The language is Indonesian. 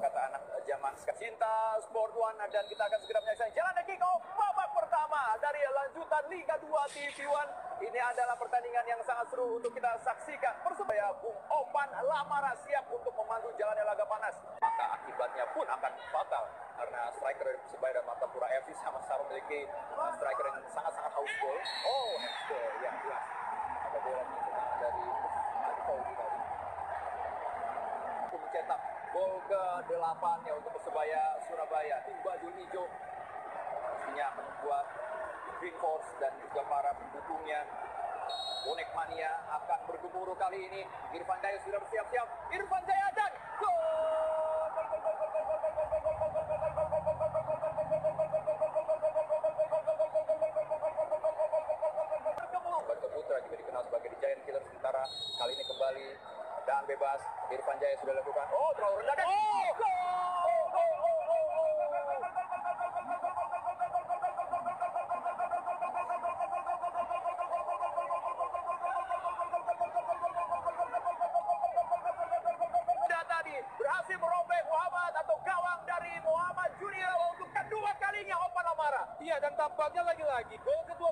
kata anak zaman sekarang. Cinta Sport One dan kita akan segera menyaksikan jalan kick off babak pertama dari lanjutan Liga 2 TV One. Ini adalah pertandingan yang sangat seru untuk kita saksikan. Persebaya Bung Opan Lamara siap untuk memandu jalannya laga panas. Maka akibatnya pun akan fatal karena striker dari Persebaya dan Martapura FC sama-sama memiliki striker yang sangat-sangat haus gol. Oh, gol ke-8 ya untuk Persebaya Surabaya. Tim baju hijau pastinya membuat Green Force dan juga para pendukungnya Bonek Mania akan bergemuruh kali ini. Irfan Jaya sudah bersiap-siap. Irfan Jaya dan dan bebas Irfan Jaya sudah lakukan. Oh, terlalu rendah dan oh, gol! Sudah tadi berhasil merobek Muhammad atau gawang dari Muhammad Junior untuk kedua kalinya Opan Amara. Iya dan tampaknya lagi-lagi gol kedua